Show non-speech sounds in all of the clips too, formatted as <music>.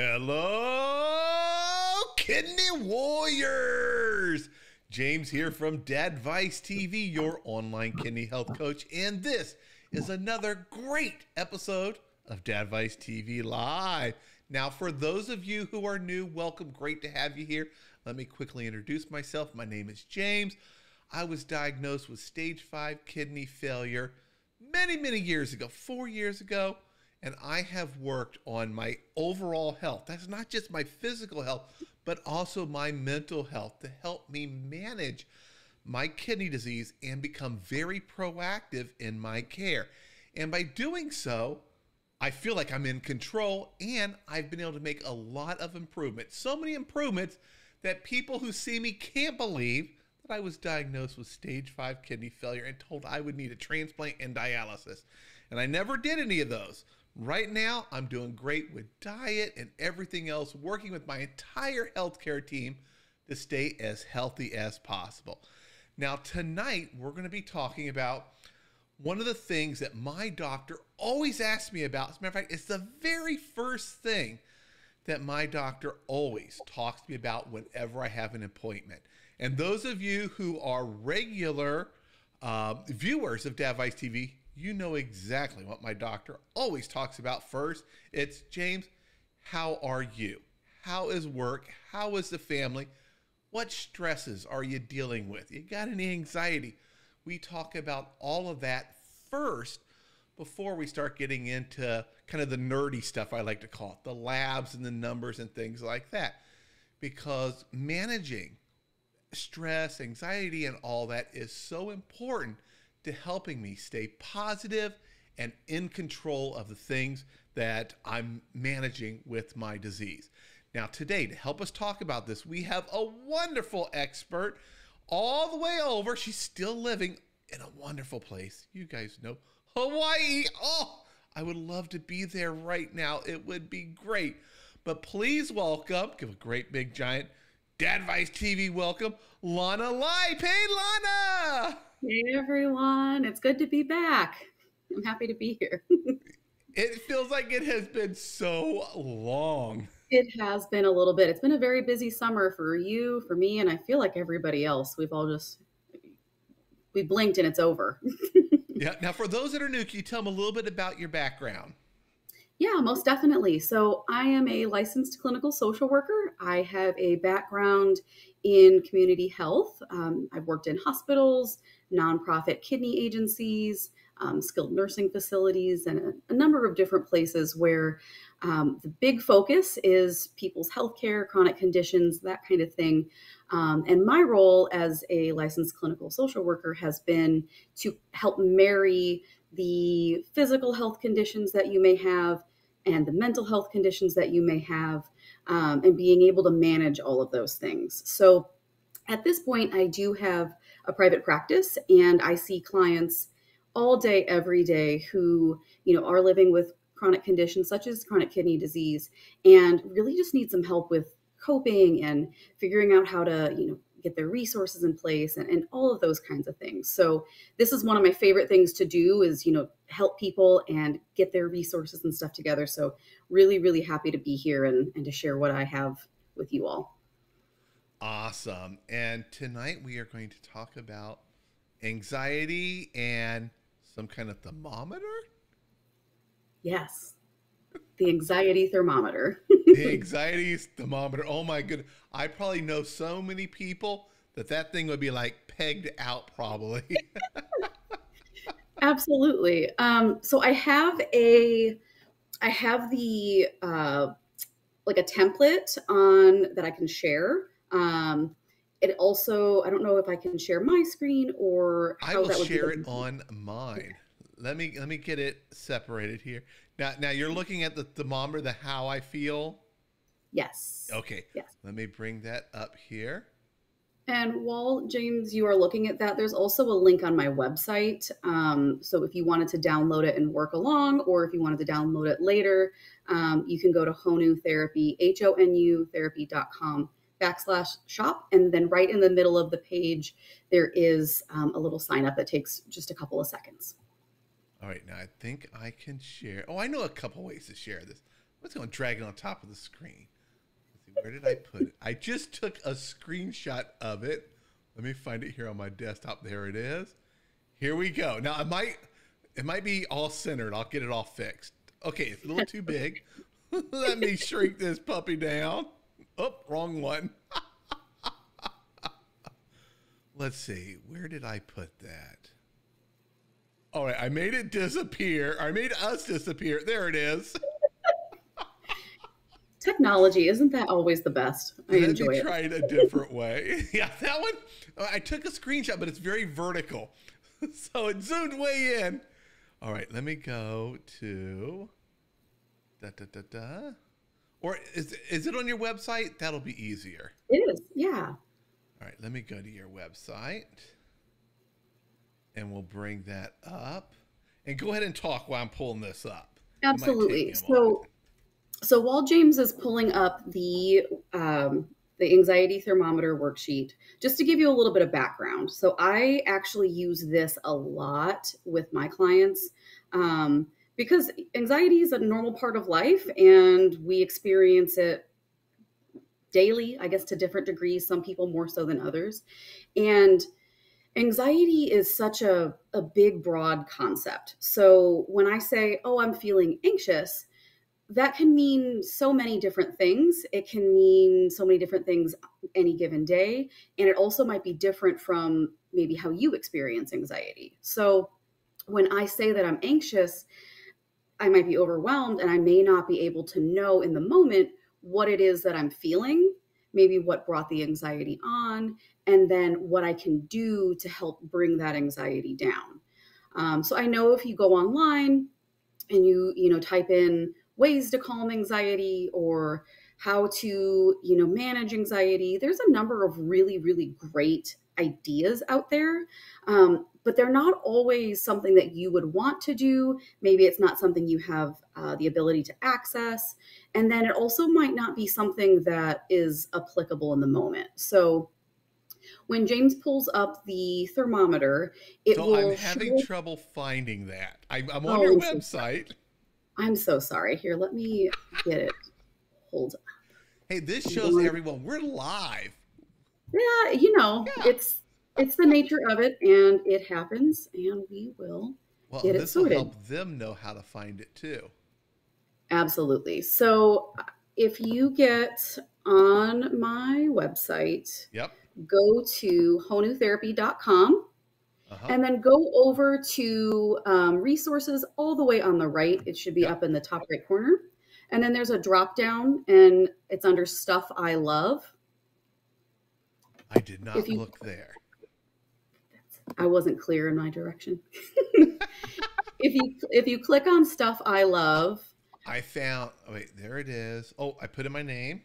Hello, Kidney Warriors! James here from Dadvice TV, your online kidney health coach, and this is another great episode of Dadvice TV Live. Now, for those of you who are new, welcome. Great to have you here. Let me quickly introduce myself. My name is James. I was diagnosed with stage five kidney failure many, many years ago, four years ago and I have worked on my overall health. That's not just my physical health, but also my mental health to help me manage my kidney disease and become very proactive in my care. And by doing so, I feel like I'm in control and I've been able to make a lot of improvements. So many improvements that people who see me can't believe that I was diagnosed with stage 5 kidney failure and told I would need a transplant and dialysis. And I never did any of those. Right now, I'm doing great with diet and everything else, working with my entire healthcare team to stay as healthy as possible. Now, tonight, we're going to be talking about one of the things that my doctor always asks me about. As a matter of fact, it's the very first thing that my doctor always talks to me about whenever I have an appointment. And those of you who are regular uh, viewers of Dadvice TV, you know exactly what my doctor always talks about first. It's James, how are you? How is work? How is the family? What stresses are you dealing with? You got any anxiety? We talk about all of that first before we start getting into kind of the nerdy stuff I like to call it, the labs and the numbers and things like that. Because managing stress, anxiety, and all that is so important to helping me stay positive and in control of the things that I'm managing with my disease. Now, today, to help us talk about this, we have a wonderful expert all the way over. She's still living in a wonderful place. You guys know Hawaii. Oh, I would love to be there right now. It would be great. But please welcome, give a great big giant Dadvice TV welcome, Lana Lipe. Hey, Lana. Hey everyone, it's good to be back. I'm happy to be here. <laughs> it feels like it has been so long. It has been a little bit. It's been a very busy summer for you, for me, and I feel like everybody else. We've all just we blinked and it's over. <laughs> yeah. Now, for those that are new, can you tell them a little bit about your background? Yeah, most definitely. So, I am a licensed clinical social worker. I have a background in community health. Um, I've worked in hospitals, nonprofit kidney agencies, um, skilled nursing facilities, and a, a, number of different places where um, the big focus is people's healthcare, chronic conditions, that kind of thing. Um, and my role as a licensed clinical social worker has been to help marry the physical health conditions that you may have and the mental health conditions that you may have, um, and being able to manage all of those things. So at this point, I do have a private practice and I see clients all day, every day who, you know, are living with chronic conditions such as chronic kidney disease and really just need some help with coping and figuring out how to, you know, get their resources in place and, and all of those kinds of things. So this is one of my favorite things to do is, you know, help people and get their resources and stuff together. So really, really happy to be here and, and to share what I have with you all. Awesome. And tonight we are going to talk about anxiety and some kind of thermometer. Yes. The anxiety thermometer. The <laughs> anxiety thermometer. Oh my good. I probably know so many people that that thing would be like pegged out probably. <laughs> Absolutely. Um, so I have a, I have the, uh, like a template on that I can share um, it also, I don't know if I can share my screen or I will share it on mine. Let me let me get it separated here. Now now you're looking at the thermometer, the how I feel. Yes. Okay. Yes. Let me bring that up here. And while James, you are looking at that, there's also a link on my website. Um, so if you wanted to download it and work along, or if you wanted to download it later, um, you can go to Honu Therapy, H O N U therapy.com backslash shop. And then right in the middle of the page, there is um, a little sign up that takes just a couple of seconds. All right, now I think I can share. Oh, I know a couple ways to share this. What's going to drag it on top of the screen? See, where did I put it? I just took a screenshot of it. Let me find it here on my desktop. There it is. Here we go. Now, I might it might be all centered. I'll get it all fixed. Okay, it's a little too big. <laughs> Let me shrink this puppy down. Oh, wrong one. <laughs> Let's see. Where did I put that? All right, I made it disappear. I made us disappear. There it is. Technology isn't that always the best? I Let enjoy me it. try it a different way. <laughs> yeah, that one. Uh, I took a screenshot, but it's very vertical, <laughs> so it zoomed way in. All right, let me go to da da da da. Or is is it on your website? That'll be easier. It is, yeah. All right, let me go to your website, and we'll bring that up. And go ahead and talk while I'm pulling this up. It might take Absolutely. So, so while James is pulling up the um, the anxiety thermometer worksheet, just to give you a little bit of background. So I actually use this a lot with my clients um, because anxiety is a normal part of life, and we experience it daily, I guess, to different degrees. Some people more so than others, and anxiety is such a, a big broad concept. So when i say oh i'm feeling anxious that can mean so many different things. It can mean so many different things any given day and it also might be different from maybe how you experience anxiety. So when i say that i'm anxious i might be overwhelmed and i may not be able to know in the moment what it is that i'm feeling maybe what brought the anxiety on and then what I can do to help bring that anxiety down. Um, so I know if you go online and you you know type in ways to calm anxiety or how to you know manage anxiety, there's a number of really really great ideas out there. Um, but they're not always something that you would want to do. Maybe it's not something you have uh, the ability to access. And then it also might not be something that is applicable in the moment. So when James pulls up the thermometer, it So will. I'm having show- trouble finding that. I, I'm on Oh, your I'm so website. I'm so sorry. Here, let me get it. Hold. Up. Hey, this shows everyone we're live. Yeah, you know, Yeah. it's it's the nature of it, and it happens, and we will Well, Get it sorted. Well, this will help them know how to find it too. Absolutely. So, if you get on my website, Yep. go to honutherapy.com Uh-huh. and then go over to um, resources all the way on the right. It should be Yeah. up in the top right corner. And then there's a drop down and it's under stuff I love. I did not you- look there. I wasn't clear in my direction. <laughs> if you if you click on stuff I love, I found. Oh wait, there it is. Oh, I put in my name.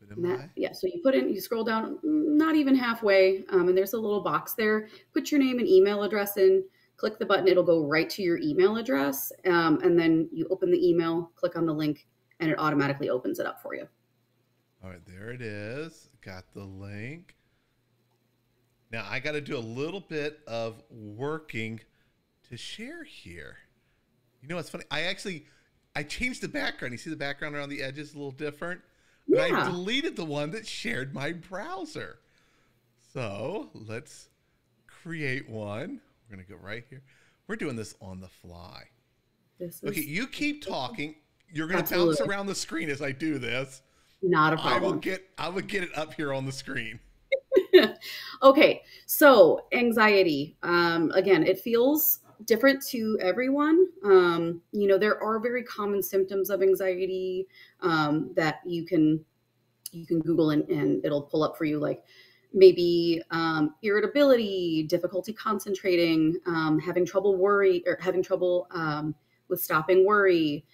Put in that, my. yeah, so you put in you scroll down not even halfway, um, and there's a little box there. Put your name and email address in. Click the button; it'll go right to your email address, um, and then you open the email, click on the link, and it automatically opens it up for you. All right, there it is. Got the link. Now I got to do a little bit of working to share here. You know what's funny? I actually I changed the background. You see the background around the edges a little different. And I deleted the one that shared my browser. So let's create one. We're gonna go right here. We're doing this on the fly. This is Okay, you keep talking. You're gonna bounce around the screen as I do this. not a I will get I will get it up here on the screen. <laughs> okay, so anxiety. Um, again, it feels different to everyone. Um, you know, there are very common symptoms of anxiety um, that you can you can Google and, and it'll pull up for you, like maybe um, irritability, difficulty concentrating, um, having trouble worry or having trouble um, with stopping worry.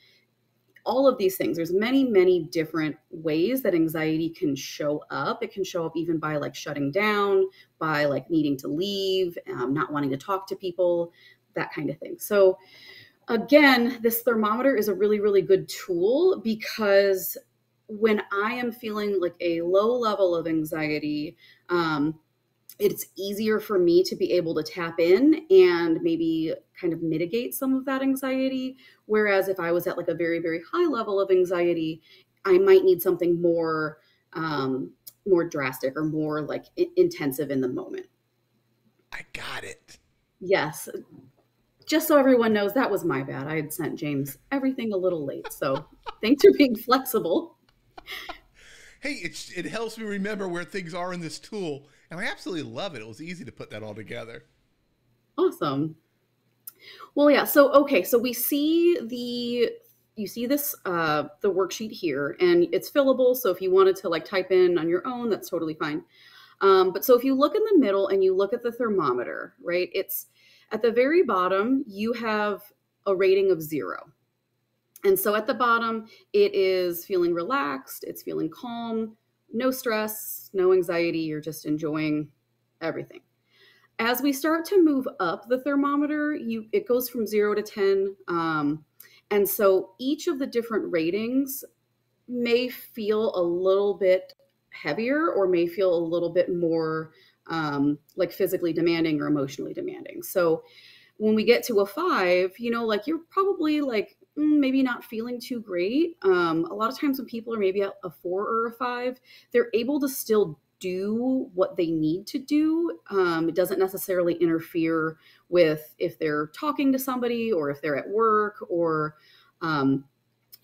All of these things. There's many, many different ways that anxiety can show up. It can show up even by like shutting down, by like needing to leave, um, not wanting to talk to people, that kind of thing. So, again, this thermometer is a really, really good tool because when I am feeling like a low level of anxiety, um, it's easier for me to be able to tap in and maybe kind of mitigate some of that anxiety. Whereas if I was at like a very, very high level of anxiety, I might need something more um, more drastic or more like intensive in the moment. I got it. Yes. Just so everyone knows, that was my bad. I had sent James everything a little late. So <laughs> thanks for being flexible. Hey, it helps me remember where things are in this tool. And I absolutely love it. It was easy to put that all together. Awesome. Well, yeah. So, okay. So we see the, you see this, uh, the worksheet here, and it's fillable. So if you wanted to like type in on your own, that's totally fine. Um, but so if you look in the middle and you look at the thermometer, right, it's at the very bottom, you have a rating of zero. And so at the bottom, it is feeling relaxed, it's feeling calm, no stress, no anxiety, you're just enjoying everything. As we start to move up the thermometer, you it goes from 0 to 10. Um, and so each of the different ratings may feel a little bit heavier or may feel a little bit more um, like physically demanding or emotionally demanding. So when we get to a five, you know, like you're probably like maybe not feeling too great. Um, a lot of times when people are maybe at a four or a five, they're able to still do what they need to do. Um, it doesn't necessarily interfere with if they're talking to somebody or if they're at work or um,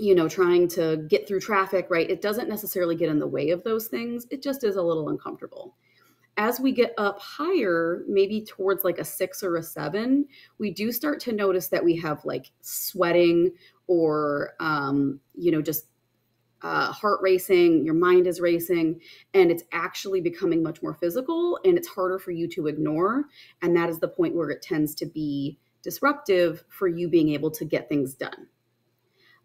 you know, trying to get through traffic, right? It doesn't necessarily get in the way of those things. It just is a little uncomfortable. As we get up higher, maybe towards like a six or a seven, we do start to notice that we have like sweating or, um, you know, just uh, heart racing, your mind is racing, and it's actually becoming much more physical and it's harder for you to ignore. And that is the point where it tends to be disruptive for you being able to get things done.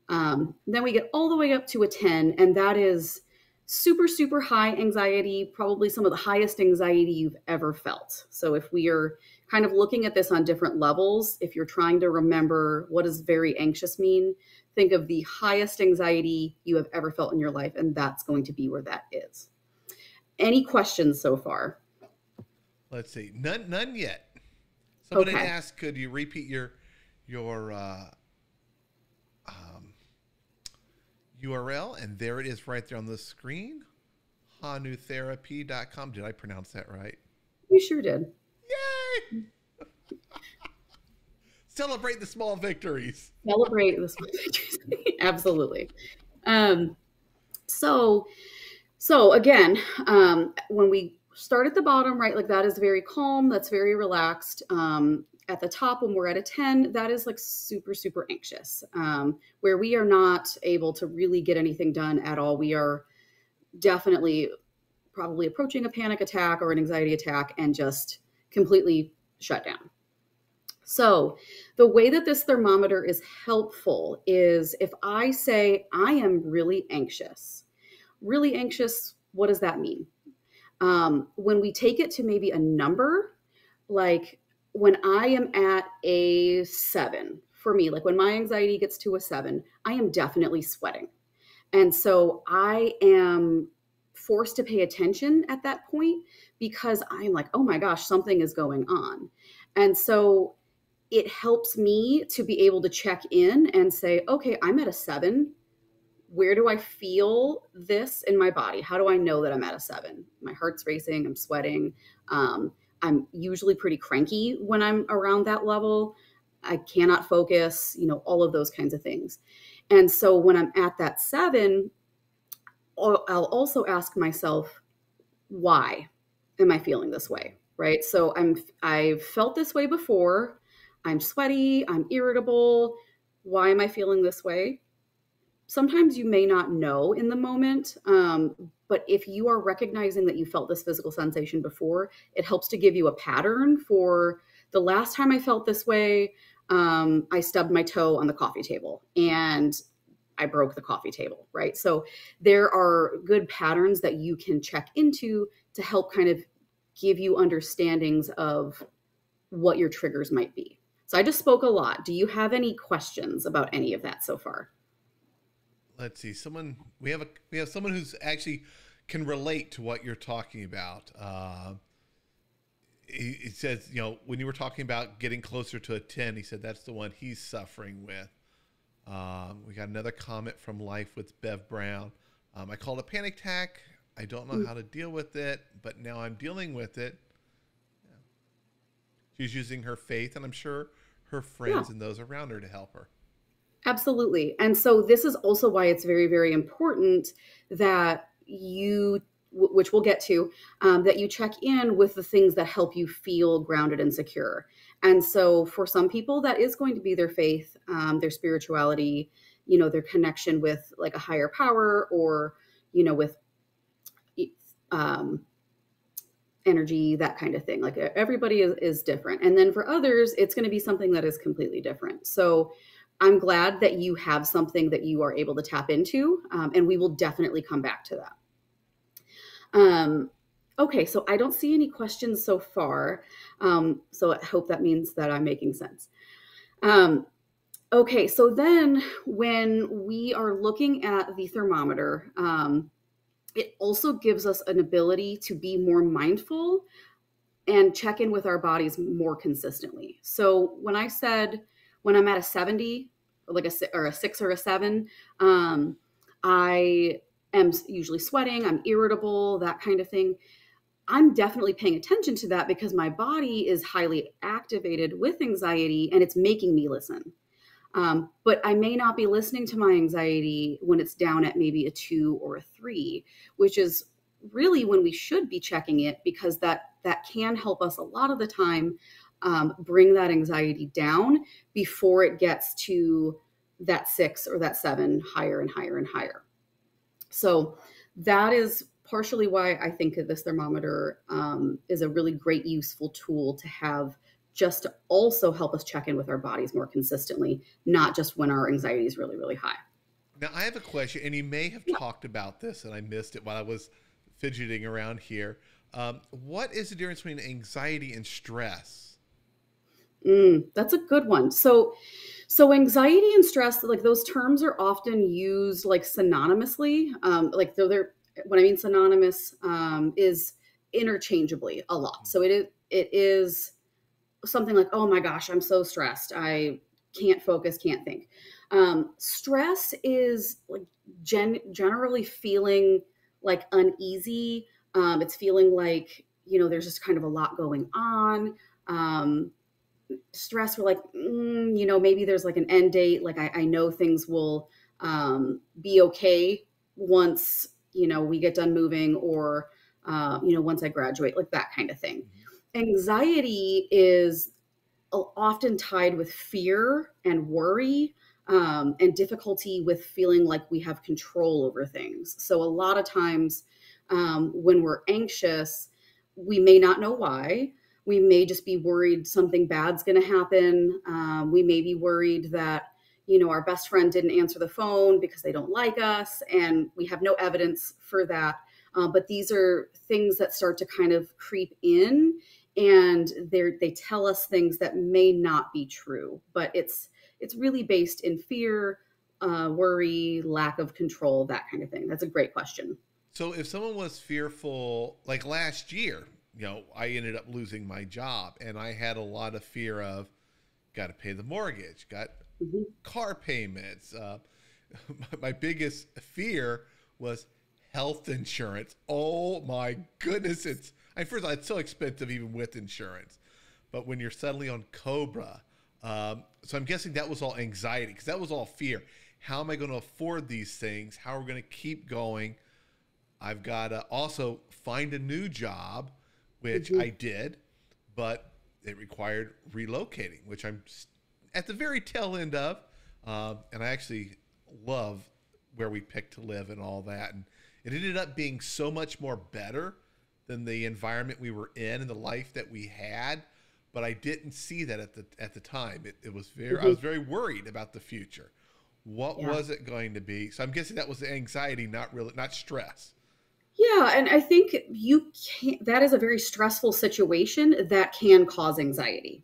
Um, then we get all the way up to a 10, and that is super, super high anxiety, probably some of the highest anxiety you've ever felt. So if we are kind of looking at this on different levels, if you're trying to remember what does very anxious mean, think of the highest anxiety you have ever felt in your life, and that's going to be where that is. Any questions so far? Let's see. None none yet. Somebody Okay. asked, could you repeat your your uh, um, URL? And there it is right there on the screen. honutherapy.com. Did I pronounce that right? You sure did. Yay! <laughs> Celebrate the small victories. celebrate this <laughs> absolutely um so so again um when we start at the bottom right like that is very calm that's very relaxed um at the top when we're at a 10 that is like super super anxious um where we are not able to really get anything done at all we are definitely probably approaching a panic attack or an anxiety attack and just completely shut down so, the way that this thermometer is helpful is if I say, I am really anxious. Really anxious, what does that mean? Um, when we take it to maybe a number, like when I am at a seven, for me, like when my anxiety gets to a seven, I am definitely sweating. And so I am forced to pay attention at that point because I'm like, oh my gosh, something is going on. And so it helps me to be able to check in and say, okay, I'm at a seven. Where do I feel this in my body? How do I know that I'm at a seven? My heart's racing, I'm sweating. Um, I'm usually pretty cranky when I'm around that level. I cannot focus, you know, all of those kinds of things. And so when I'm at that seven, I'll also ask myself, why am I feeling this way? Right. So I'm I've felt this way before. I'm sweaty, I'm irritable. Why am I feeling this way? Sometimes you may not know in the moment, um, but if you are recognizing that you felt this physical sensation before, it helps to give you a pattern for the last time I felt this way. Um, I stubbed my toe on the coffee table and I broke the coffee table, right? So there are good patterns that you can check into to help kind of give you understandings of what your triggers might be. So I just spoke a lot. Do you have any questions about any of that so far? Let's see. Someone we have a we have someone who's actually can relate to what you're talking about. Uh, he, he says, you know, when you were talking about getting closer to a 10, he said that's the one he's suffering with. Um, we got another comment from Life with Bev Brown. Um, I called a panic attack. I don't know how to deal with it, but now I'm dealing with it. Yeah. She's using her faith, and I'm sure her friends Yeah. and those around her to help her. Absolutely. And so this is also why it's very, very important that you, which we'll get to, um, that you check in with the things that help you feel grounded and secure. And so for some people, that is going to be their faith, um, their spirituality, you know, their connection with like a higher power or, you know, with um, energy, that kind of thing. Like everybody is, is different. And then for others, it's going to be something that is completely different. So I'm glad that you have something that you are able to tap into, um, and we will definitely come back to that. Um, okay, so I don't see any questions so far, um, so I hope that means that I'm making sense. Um, okay, so then when we are looking at the thermometer, um, it also gives us an ability to be more mindful and check in with our bodies more consistently. So when I said when I'm at a 70, or like a or a six or a seven, um, I am usually sweating, I'm irritable, that kind of thing. I'm definitely paying attention to that because my body is highly activated with anxiety and it's making me listen. Um, but I may not be listening to my anxiety when it's down at maybe a two or a three, which is really when we should be checking it because that that can help us a lot of the time um, bring that anxiety down before it gets to that six or that seven higher and higher and higher. So that is partially why I think that this thermometer um, is a really great, useful tool to have just to also help us check in with our bodies more consistently, not just when our anxiety is really, really high. Now, I have a question, and you may have talked about this, and I missed it while I was fidgeting around here. Um, what is the difference between anxiety and stress? Mm, that's a good one. So, so anxiety and stress, like those terms are often used like synonymously. Um, like they're, they're what I mean synonymous um, is interchangeably a lot. So it is it is something like, oh my gosh, I'm so stressed. I can't focus, can't think. Um, stress is like gen- generally feeling like uneasy. Um, it's feeling like you know there's just kind of a lot going on. Um, stress, we're like, mm, you know, maybe there's like an end date. Like I, I know things will um, be okay once you know we get done moving, or uh, you know once I graduate, like that kind of thing. Anxiety is often tied with fear and worry um, and difficulty with feeling like we have control over things. So, a lot of times um, when we're anxious, we may not know why. We may just be worried something bad's going to happen. Um, we may be worried that, you know, our best friend didn't answer the phone because they don't like us, and we have no evidence for that. Uh, but these are things that start to kind of creep in and they they tell us things that may not be true but it's it's really based in fear uh, worry lack of control that kind of thing that's a great question So, if someone was fearful, like last year, you know, I ended up losing my job, and I had a lot of fear of, got to pay the mortgage, got Mhm. car payments. Uh, <laughs> my biggest fear was health insurance. Oh my goodness, it's I first of all, it's so expensive even with insurance. But when you're suddenly on Cobra, um, so I'm guessing that was all anxiety because that was all fear. How am I going to afford these things? How are we going to keep going? I've got to also find a new job, which Mhm. I did, but it required relocating, which I'm at the very tail end of. Um, and I actually love where we picked to live and all that. And it ended up being so much more better than the environment we were in and the life that we had. But I didn't see that at the at the time. It, it was very I was very worried about the future. What Yeah. was it going to be? So I'm guessing that was the anxiety, not really not stress. Yeah and i think you can that is a very stressful situation that can cause anxiety.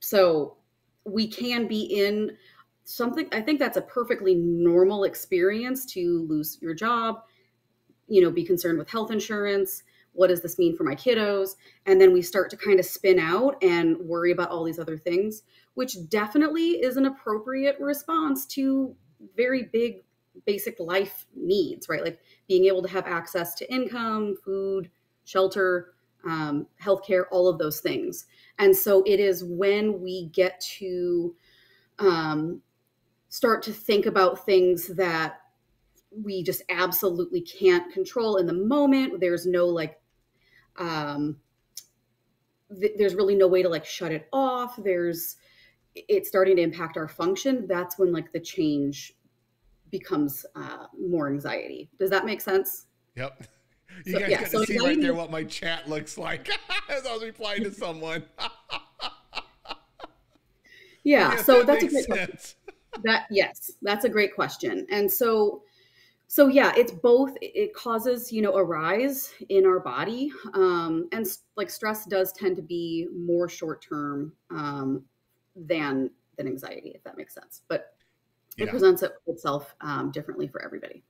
So we can be in something i think that's a perfectly normal experience to lose your job you know be concerned with health insurance what does this mean for my kiddos? And then we start to kind of spin out and worry about all these other things which definitely is an appropriate response to very big basic life needs right? Like being able to have access to income food shelter um, healthcare all of those things. And so it is when we get to um, start to think about things that we just absolutely can't control in the moment. There's no like um th- there's really no way to like shut it off. There's it's starting to impact our function. That's when like the change becomes uh, more anxiety. Does that make sense? Yep. <laughs> You So- guys yeah, got so to see right there what my chat looks like <laughs> as I was replying to someone. <laughs> yeah so that that's a great question. that yes that's a great question. And so so yeah it's both it causes you know a rise in our body um and like stress does tend to be more short term um than than anxiety if that makes sense. But it Yeah. presents it itself um, differently for everybody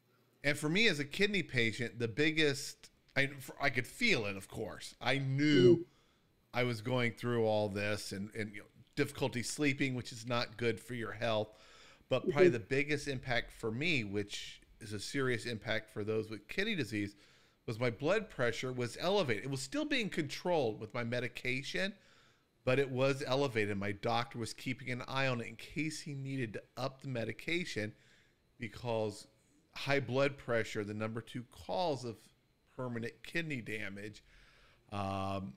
And for me as a kidney patient, the biggest I I could feel it. Of course, I knew Mm. I was going through all this and and you know, difficulty sleeping, which is not good for your health. But Mm-hmm. probably the biggest impact for me, which is a serious impact for those with kidney disease, was my blood pressure was elevated. It was still being controlled with my medication, but it was elevated. My doctor was keeping an eye on it in case he needed to up the medication because high blood pressure, the number two cause of permanent kidney damage. Um,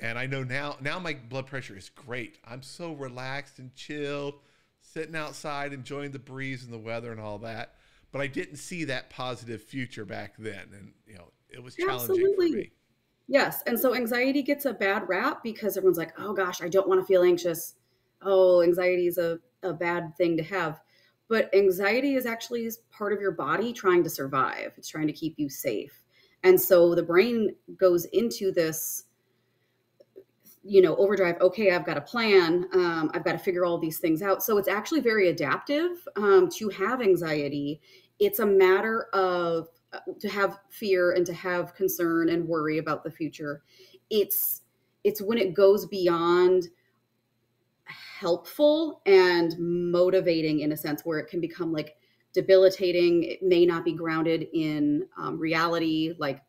and I know now, now my blood pressure is great. I'm so relaxed and chilled, sitting outside, enjoying the breeze and the weather and all that. But I didn't see that positive future back then. And, you know, it was challenging Absolutely. for me. Yes. And so anxiety gets a bad rap because everyone's like, oh gosh, I don't want to feel anxious. Oh, anxiety is a, a bad thing to have. But anxiety is actually part of your body trying to survive, it's trying to keep you safe. And so the brain goes into this, you know, overdrive. Okay, I've got a plan. Um, I've got to figure all these things out. So it's actually very adaptive um, to have anxiety. It's a matter of to have fear and to have concern and worry about the future. It's it's when it goes beyond helpful and motivating in a sense where it can become like debilitating. It may not be grounded in um, reality like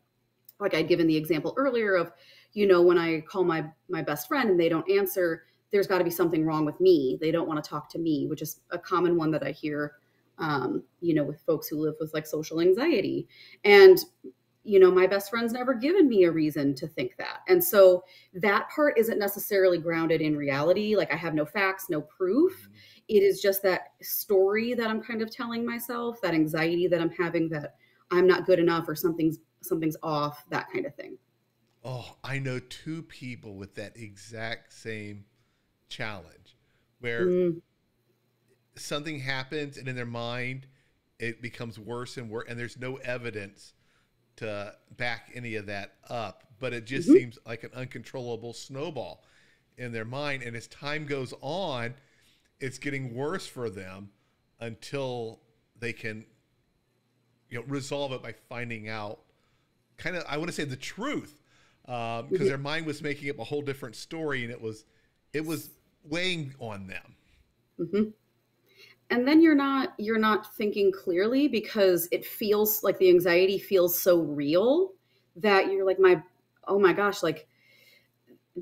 like i'd given the example earlier of you know when i call my my best friend and they don't answer there's got to be something wrong with me. They don't want to talk to me which is a common one that i hear um, you know with folks who live with like social anxiety. And you know my best friend's never given me a reason to think that. And so that part isn't necessarily grounded in reality. Like i have no facts no proof. It is just that story that i'm kind of telling myself that anxiety that i'm having that i'm not good enough or something's something's off that kind of thing. Oh, I know two people with that exact same challenge where Mm, something happens and in their mind it becomes worse and worse and there's no evidence to back any of that up but it just Mhm. seems like an uncontrollable snowball in their mind and as time goes on it's getting worse for them until they can you know resolve it by finding out kind of i want to say the truth because Mhm. their mind was making up a whole different story and it was it was weighing on them hmm and then you're not you're not thinking clearly because it feels like the anxiety feels so real that you're like my oh my gosh like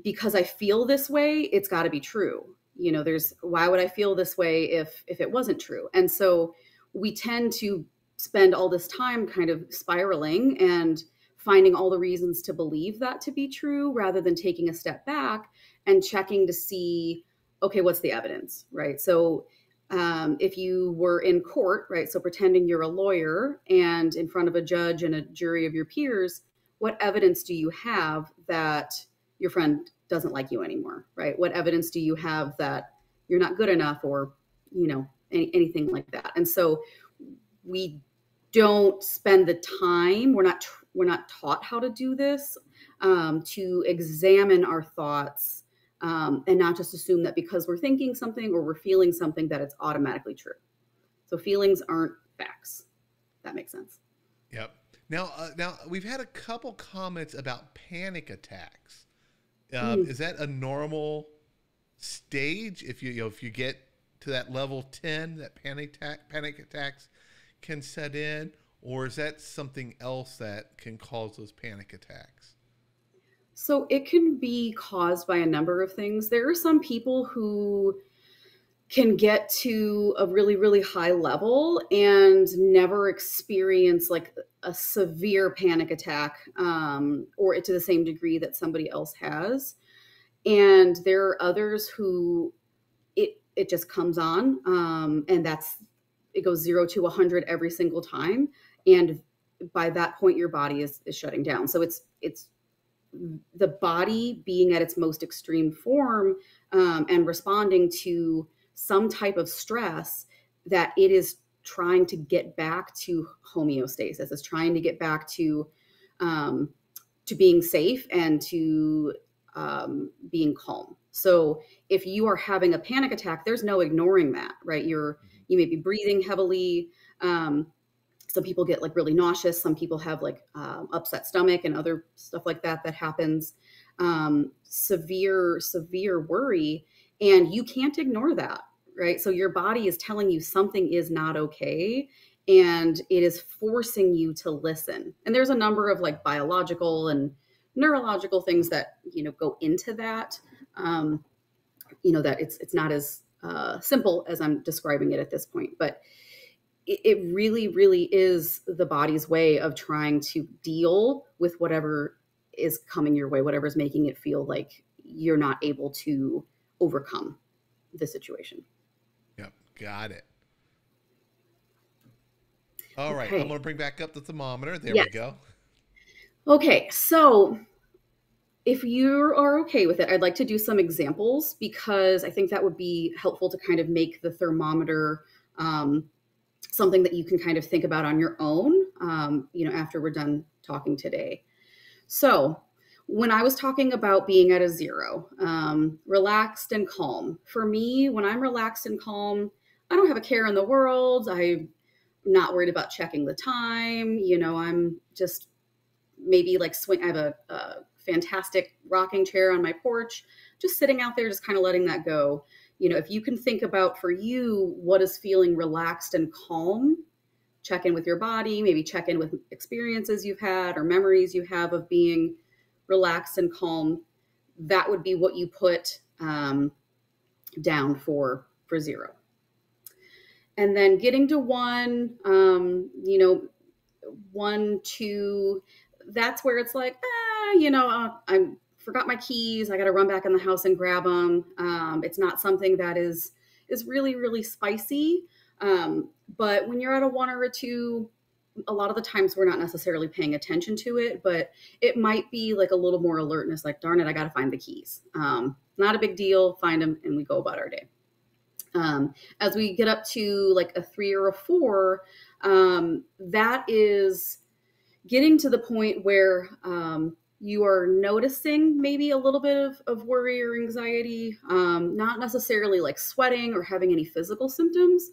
because i feel this way it's got to be true. You know there's why would i feel this way if if it wasn't true? And so we tend to spend all this time kind of spiraling and finding all the reasons to believe that to be true rather than taking a step back and checking to see okay what's the evidence? Right? So um, if you were in court right so pretending you're a lawyer and in front of a judge and a jury of your peers what evidence do you have that your friend doesn't like you anymore right? What evidence do you have that you're not good enough or you know any, anything like that? And so we don't spend the time we're not we're not taught how to do this um, to examine our thoughts um, and not just assume that because we're thinking something or we're feeling something that it's automatically true so feelings aren't facts that makes sense Yep. Now, uh, now we've had a couple comments about panic attacks. Um, Mm. Is that a normal stage? If you, you know, if you get to that level ten, that panic attack, panic attacks can set in, or is that something else that can cause those panic attacks? So it can be caused by a number of things. There are some people who can get to a really, really high level and never experience like a severe panic attack um, or it to the same degree that somebody else has. And there are others who it it just comes on um, and that's it goes zero to 100 every single time and by that point your body is, is shutting down so it's it's the body being at its most extreme form um, and responding to some type of stress that it is trying to get back to homeostasis. It's trying to get back to um, to being safe and to um, being calm. So if you are having a panic attack there's no ignoring that right? You're you may be breathing heavily um, some people get like really nauseous. Some people have like um, upset stomach and other stuff like that that happens. Um, severe severe worry and you can't ignore that right? So your body is telling you something is not okay and it is forcing you to listen. And there's a number of like biological and neurological things that you know go into that um, you know that it's it's not as uh, simple as i'm describing it at this point. But it, really really is the body's way of trying to deal with whatever is coming your way whatever is making it feel like you're not able to overcome the situation Yep, got it. All right, Okay. I'm going to bring back up the thermometer. There Yes. we go. Okay, so if you are okay with it, I'd like to do some examples because I think that would be helpful to kind of make the thermometer um, something that you can kind of think about on your own, um, you know, after we're done talking today. So, when I was talking about being at a zero, um, relaxed and calm, for me, when I'm relaxed and calm, I don't have a care in the world. I'm not worried about checking the time. You know, I'm just maybe like swing. I have a, a fantastic rocking chair on my porch, just sitting out there, just kind of letting that go. You know, if you can think about for you what is feeling relaxed and calm, check in with your body, maybe check in with experiences you've had or memories you have of being relaxed and calm. That would be what you put um, down for for zero. And then getting to one, um, you know, one, two, that's where it's like, ah, you know, uh, I forgot my keys. I got to run back in the house and grab them. Um, it's not something that is is really really spicy. Um, but when you're at a one or a two, a lot of the times we're not necessarily paying attention to it, but it might be like a little more alertness. Like, darn it, I got to find the keys. Um, not a big deal. Find them, and we go about our day. Um, as we get up to like a three or a four, um, that is getting to the point where um, you are noticing maybe a little bit of, of worry or anxiety, um, not necessarily like sweating or having any physical symptoms,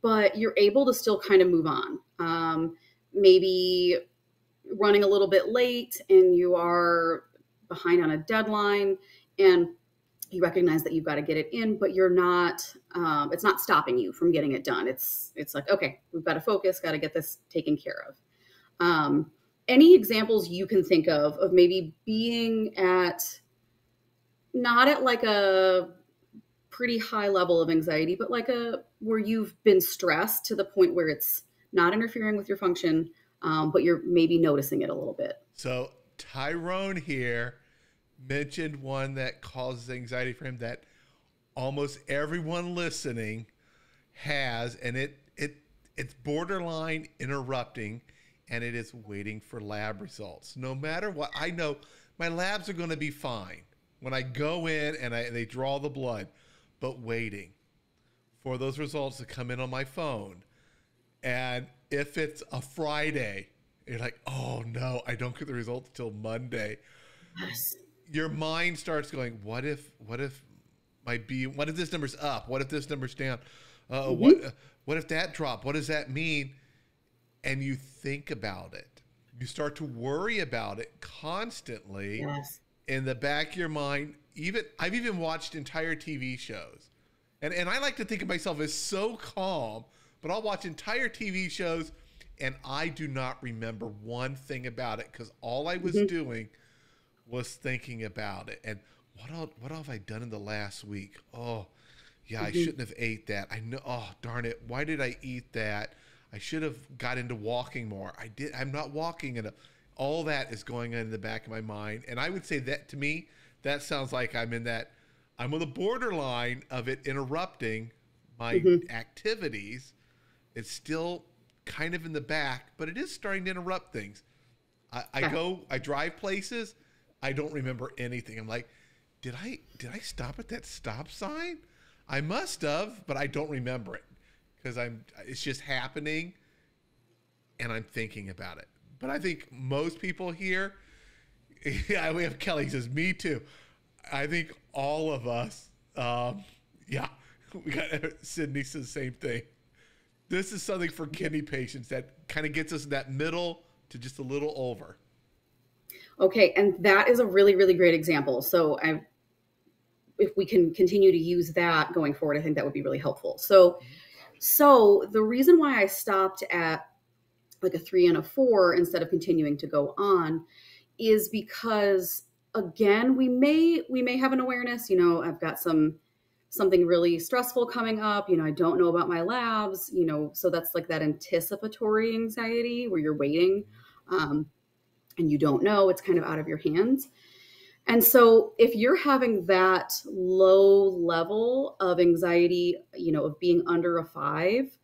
but you're able to still kind of move on. Um, maybe running a little bit late and you are behind on a deadline and you recognize that you've got to get it in but you're not um, it's not stopping you from getting it done it's it's like okay we've got to focus got to get this taken care of um, any examples you can think of of maybe being at not at like a pretty high level of anxiety but like a where you've been stressed to the point where it's not interfering with your function um, but you're maybe noticing it a little bit? So Tyrone here mentioned one that causes anxiety for him that almost everyone listening has, and it it it's borderline interrupting, and it is waiting for lab results. No matter what, I know my labs are going to be fine when I go in and I they draw the blood, but waiting for those results to come in on my phone, and if it's a Friday, you're like, oh no, I don't get the results till Monday yes your mind starts going, what if, what if my B, what if this number's up? What if this number's down? Uh, What, uh, what if that dropped? What does that mean? And you think about it. you start to worry about it constantly Yes. in the back of your mind. Even I've even watched entire TV shows, and and I like to think of myself as so calm, but I'll watch entire TV shows, and I do not remember one thing about it because all I was mm-hmm. doing was thinking about it and what all, what have I done in the last week? Oh, yeah, I mm-hmm. shouldn't have ate that. I know. Oh, darn it! Why did I eat that? I should have got into walking more. I did. I'm not walking enough. All that is going on in the back of my mind, and I would say that to me, that sounds like I'm in that. I'm on the borderline of it interrupting my mm-hmm. activities. It's still kind of in the back, but it is starting to interrupt things. I, I uh-huh. go, I drive places, I don't remember anything. I'm like, did I did I stop at that stop sign? I must have, but I don't remember it because I'm. It's just happening, and I'm thinking about it. But I think most people here, <laughs> yeah, we have Kelly says, me too. I think all of us, um, yeah, <laughs> we got Sydney says the same thing. This is something for kidney patients that kind of gets us in that middle to just a little over. Okay, and that is a really, really great example. So I, if we can continue to use that going forward, I think that would be really helpful. So, so the reason why I stopped at like a three and a four instead of continuing to go on is because again we may we may have an awareness you know i've got some something really stressful coming up you know i don't know about my labs you know so that's like that anticipatory anxiety where you're waiting um, and you don't know it's kind of out of your hands and so if you're having that low level of anxiety you know of being under a five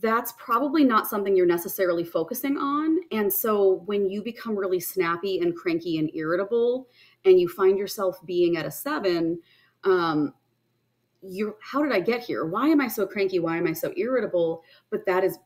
that's probably not something you're necessarily focusing on. And so when you become really snappy and cranky and irritable, and you find yourself being at a seven, um, you're how did I get here? Why am I so cranky? Why am I so irritable? But that is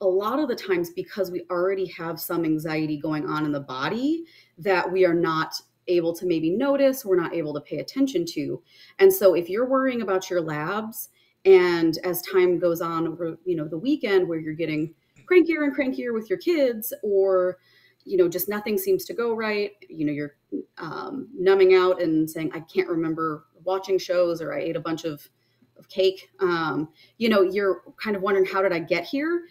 a lot of the times because we already have some anxiety going on in the body that we are not able to maybe notice, we're not able to pay attention to. And so if you're worrying about your labs, and as time goes on over you know the weekend where you're getting crankier and crankier with your kids or you know just nothing seems to go right you know you're um, numbing out and saying i can't remember watching shows or i ate a bunch of, of cake um, you know you're kind of wondering how did i get here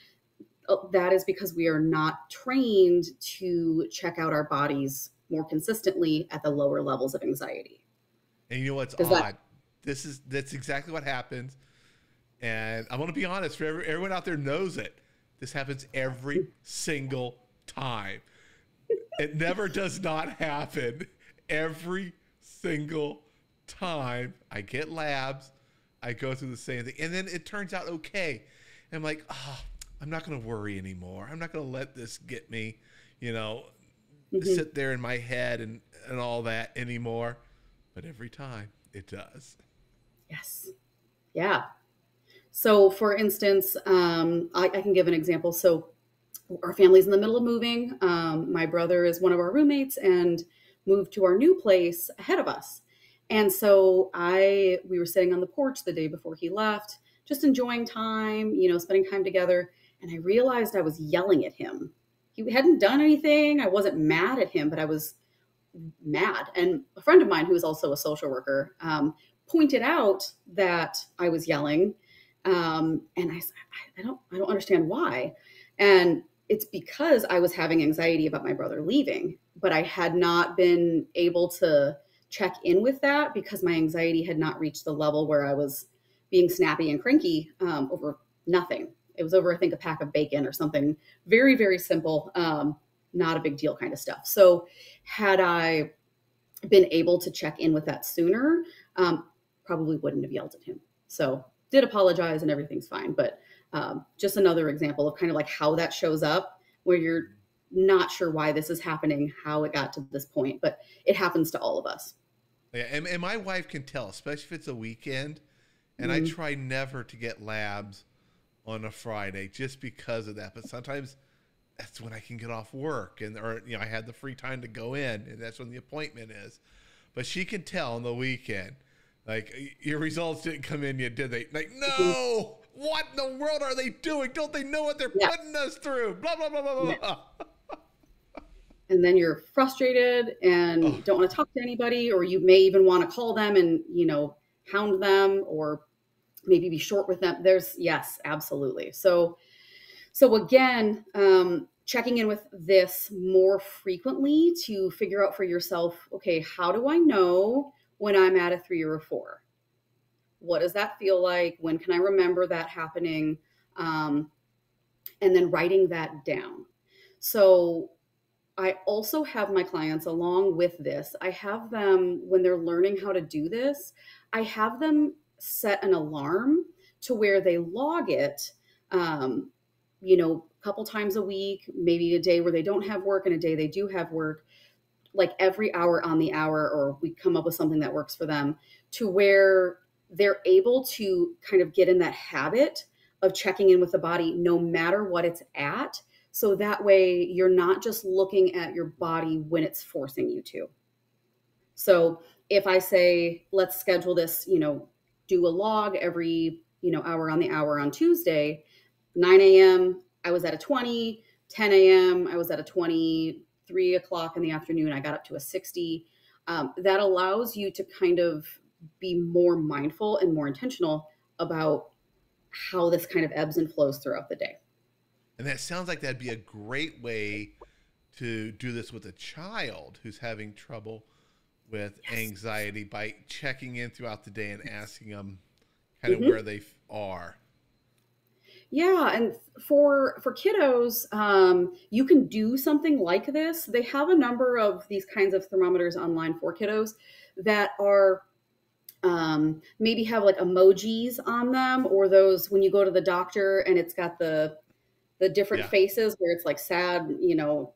Uh, that is because we are not trained to check out our bodies more consistently at the lower levels of anxiety And you know what's Does odd? that- This is that's exactly what happens. And I'm gonna be honest, for every, everyone out there knows it. This happens every single time. It never does not happen. Every single time I get labs, I go through the same thing, and then it turns out okay. And I'm like, oh, I'm not gonna worry anymore. I'm not gonna let this get me, you know, sit there in my head and and all that anymore. But every time it does. Yes. Yeah. So, for instance, um, I, I can give an example. So, our family's in the middle of moving. Um, my brother is one of our roommates and moved to our new place ahead of us. And so, I we were sitting on the porch the day before he left, just enjoying time, you know, spending time together. And I realized I was yelling at him. He hadn't done anything. I wasn't mad at him, but I was mad. And a friend of mine who is also a social worker um, pointed out that I was yelling, um, and I I, don't, I don't understand why. And it's because I was having anxiety about my brother leaving, but I had not been able to check in with that because my anxiety had not reached the level where I was being snappy and cranky um, over nothing. It was over, I think, a pack of bacon or something very, very simple, um, not a big deal kind of stuff. So, had I been able to check in with that sooner, um, probably wouldn't have yelled at him. So did apologize and everything's fine. But um, just another example of kind of like how that shows up where you're not sure why this is happening, how it got to this point, but it happens to all of us. Yeah, and, and my wife can tell, especially if it's a weekend. And I Mhm. try never to get labs on a Friday just because of that. But sometimes that's when I can get off work and or you know I had the free time to go in, and that's when the appointment is. But she can tell on the weekend, like your results didn't come in yet, did they? Like no. Mm-hmm. What in the world are they doing? Don't they know what they're Yeah. putting us through? Blah blah blah blah blah. Yeah. blah. and then you're frustrated and Oh. don't want to talk to anybody, or you may even want to call them and, you know, hound them or maybe be short with them. There's, yes, absolutely. So, so again, um, checking in with this more frequently to figure out for yourself, okay, how do I know when I'm at a three or a four? What does that feel like? When can I remember that happening? Um, and then writing that down. So I also have my clients along with this. I have them when they're learning how to do this, I have them set an alarm to where they log it, um, you know, a couple times a week, maybe a day where they don't have work and a day they do have work, like every hour on the hour, or we come up with something that works for them to where they're able to kind of get in that habit of checking in with the body no matter what it's at. So that way you're not just looking at your body when it's forcing you to. So if I say, let's schedule this, you know, do a log every, you know, hour on the hour on Tuesday, 9 a.m., I was at a 20, 10 a.m., I was at a 20, 3 o'clock in the afternoon, I got up to a 60. Um, that allows you to kind of be more mindful and more intentional about how this kind of ebbs and flows throughout the day. And that sounds like that'd be a great way to do this with a child who's having trouble with Yes. anxiety by checking in throughout the day and asking them kind of Mhm. where they are. Yeah, and for for kiddos, um, you can do something like this. They have a number of these kinds of thermometers online for kiddos that are um, maybe have like emojis on them, or those when you go to the doctor and it's got the the different Yeah. faces where it's like sad, you know,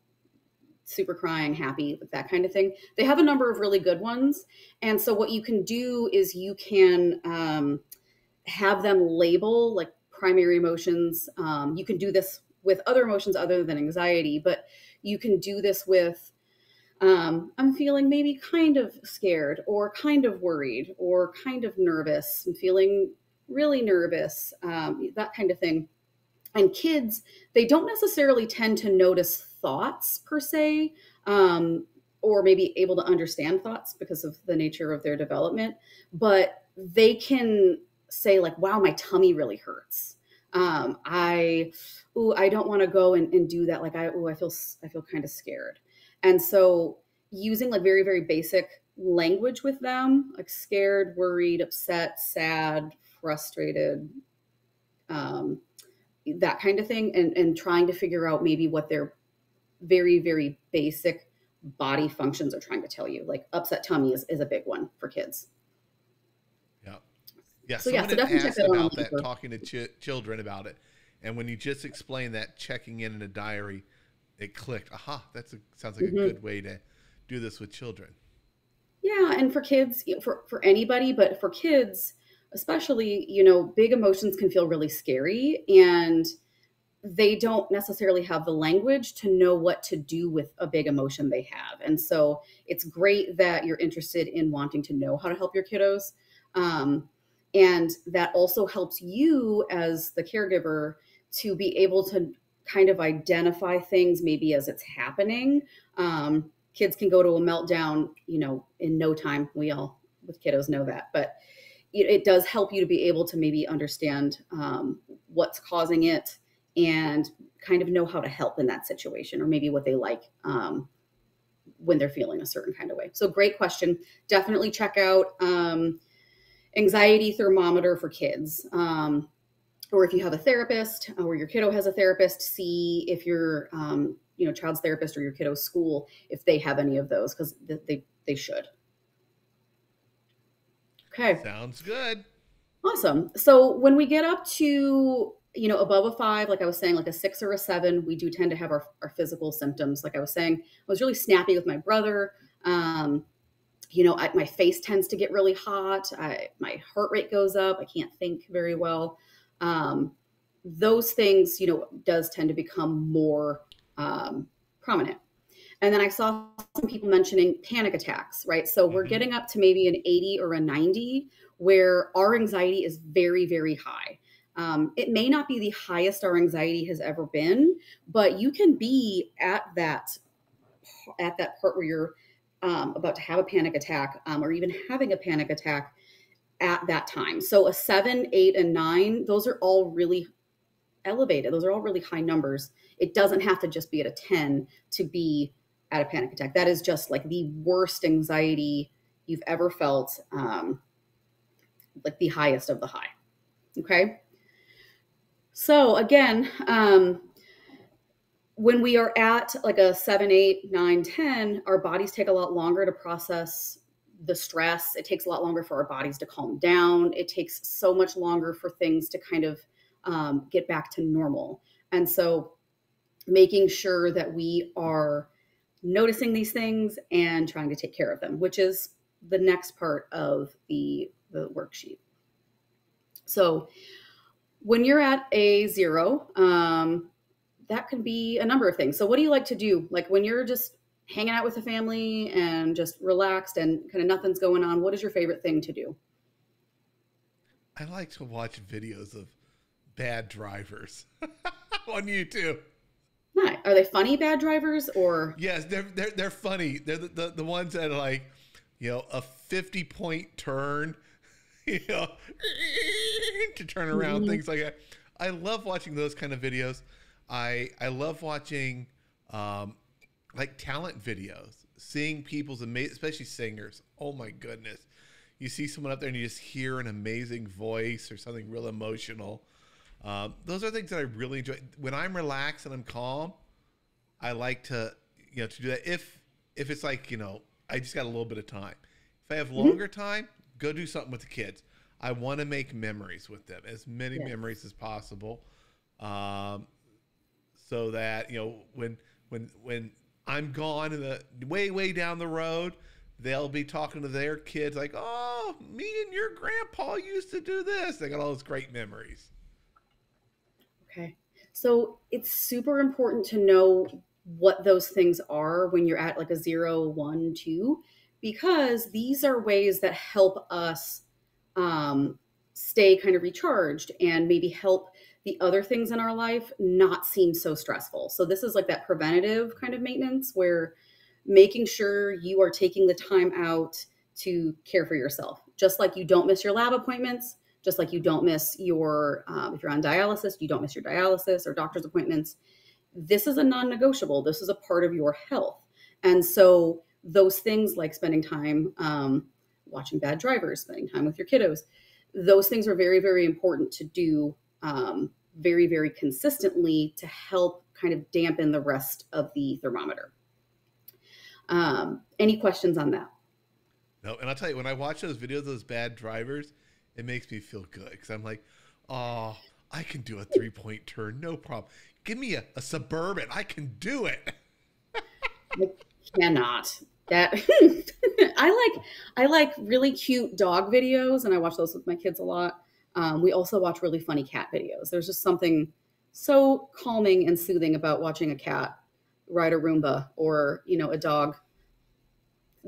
super crying, happy, that kind of thing. They have a number of really good ones, and so what you can do is you can um, have them label like primary emotions. Um, you can do this with other emotions other than anxiety, but you can do this with um, I'm feeling maybe kind of scared or kind of worried or kind of nervous. I'm feeling really nervous, um, that kind of thing. And kids, they don't necessarily tend to notice thoughts per se, um, or maybe able to understand thoughts because of the nature of their development, but they can say like, wow, my tummy really hurts. Um, I, ooh, I don't want to go and, and do that. Like I, ooh, I feel, I feel kind of scared. And so using like very, very basic language with them, like scared, worried, upset, sad, frustrated, um, that kind of thing, and, and trying to figure out maybe what their very, very basic body functions are trying to tell you. Like upset tummy is, is a big one for kids. Yeah. Yeah. So, yeah, so definitely check that out about on that, talking to ch- children about it. And when you just explained that checking in in a diary, it clicked. Aha, that sounds like Mhm. a good way to do this with children. Yeah, and for kids, for for anybody, but for kids especially, you know, big emotions can feel really scary and they don't necessarily have the language to know what to do with a big emotion they have. And so it's great that you're interested in wanting to know how to help your kiddos. Um, and that also helps you as the caregiver to be able to kind of identify things maybe as it's happening. Um, kids can go to a meltdown, you know, in no time. We all with kiddos know that, but it, does help you to be able to maybe understand um, what's causing it and kind of know how to help in that situation or maybe what they like um, when they're feeling a certain kind of way. So, great question. Definitely check out um, anxiety thermometer for kids. Um, or if you have a therapist or your kiddo has a therapist, see if your um, you know child's therapist or your kiddo's school if they have any of those because they they should. Okay. Sounds good. Awesome. So when we get up to, you know, above a five, like I was saying, like a six or a seven, we do tend to have our, our physical symptoms. Like I was saying, I was really snappy with my brother. Um, you know, I, my face tends to get really hot. I, my heart rate goes up. I can't think very well. Um, those things, you know, does tend to become more um, prominent. And then I saw some people mentioning panic attacks, right? So we're Mhm. getting up to maybe an 80 or a 90 where our anxiety is very, very high. Um, it may not be the highest our anxiety has ever been, but you can be at that at that part where you're um, about to have a panic attack um, or even having a panic attack at that time. So a seven, eight, and nine, those are all really elevated. Those are all really high numbers. It doesn't have to just be at a 10 to be at a panic attack. That is just like the worst anxiety you've ever felt, um, like the highest of the high. Okay. So again, um, when we are at like a seven, eight, nine, 10, our bodies take a lot longer to process the stress. It takes a lot longer for our bodies to calm down. It takes so much longer for things to kind of um, get back to normal. And so, making sure that we are noticing these things and trying to take care of them, which is the next part of the, the worksheet. So, when you're at a zero, um, that can be a number of things. So, what do you like to do? Like when you're just hanging out with the family and just relaxed and kind of nothing's going on, what is your favorite thing to do? I like to watch videos of bad drivers <laughs> on YouTube. Right. Are they funny bad drivers or? Yes, they're they're they're funny. They're the, the, the ones that are like, you know, a fifty point turn, you <laughs> know, to turn around mm-hmm. things like that. I love watching those kind of videos. I I love watching um, like talent videos, seeing people's amazing, especially singers. Oh my goodness, you see someone up there and you just hear an amazing voice or something real emotional. Um, those are things that I really enjoy. When I'm relaxed and I'm calm, I like to you know to do that. If if it's like you know I just got a little bit of time. If I have mm-hmm. longer mm-hmm. time, go do something with the kids. I want to make memories with them, as many yes. memories as possible. Um, so that you know when when when I'm gone in the way way down the road, they'll be talking to their kids like, "Oh, me and your grandpa used to do this." They got all those great memories. Okay, so it's super important to know what those things are when you're at like a zero, one, two, because these are ways that help us um, stay kind of recharged and maybe help the other things in our life not seem so stressful. So this is like that preventative kind of maintenance where making sure you are taking the time out to care for yourself. Just like you don't miss your lab appointments, just like you don't miss your, um, if you're on dialysis, you don't miss your dialysis or doctor's appointments. This is a non negotiable. This is a part of your health. And so those things like spending time um, watching bad drivers, spending time with your kiddos, those things are very, very important to do um, very, very consistently to help kind of dampen the rest of the thermometer. Um, any questions on that? No, and I'll tell you, when I watch those videos of those bad drivers, it makes me feel good because I'm like, oh, I can do a three point turn, no problem. Give me a, a suburban, I can do it. <laughs> I cannot. That <laughs> I like. I like really cute dog videos, and I watch those with my kids a lot. Um, we also watch really funny cat videos. There's just something so calming and soothing about watching a cat ride a Roomba or, you know, a dog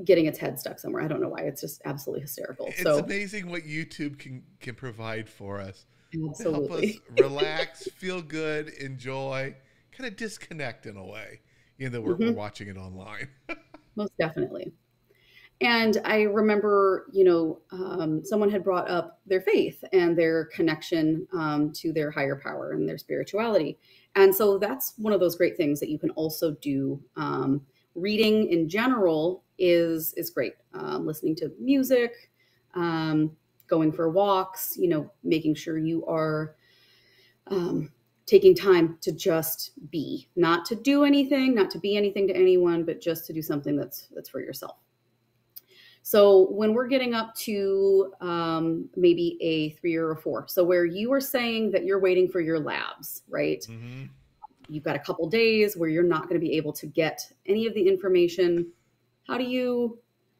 getting its head stuck somewhere. I don't know why. It's just absolutely hysterical. It's so, amazing what YouTube can can provide for us. Absolutely. help us <laughs> relax, feel good, enjoy, kind of disconnect in a way, you know, we're, mm-hmm. we're watching it online. <laughs> Most definitely. And I remember, you know, um, someone had brought up their faith and their connection um, to their higher power and their spirituality. And so that's one of those great things that you can also do. Um, reading in general is is great. Um, listening to music, um, going for walks, you know, making sure you are um, taking time to just be, not to do anything, not to be anything to anyone, but just to do something that's that's for yourself. So when we're getting up to um, maybe a three or a four, so where you are saying that you're waiting for your labs, right? Mm-hmm. You've got a couple days where you're not going to be able to get any of the information. How do you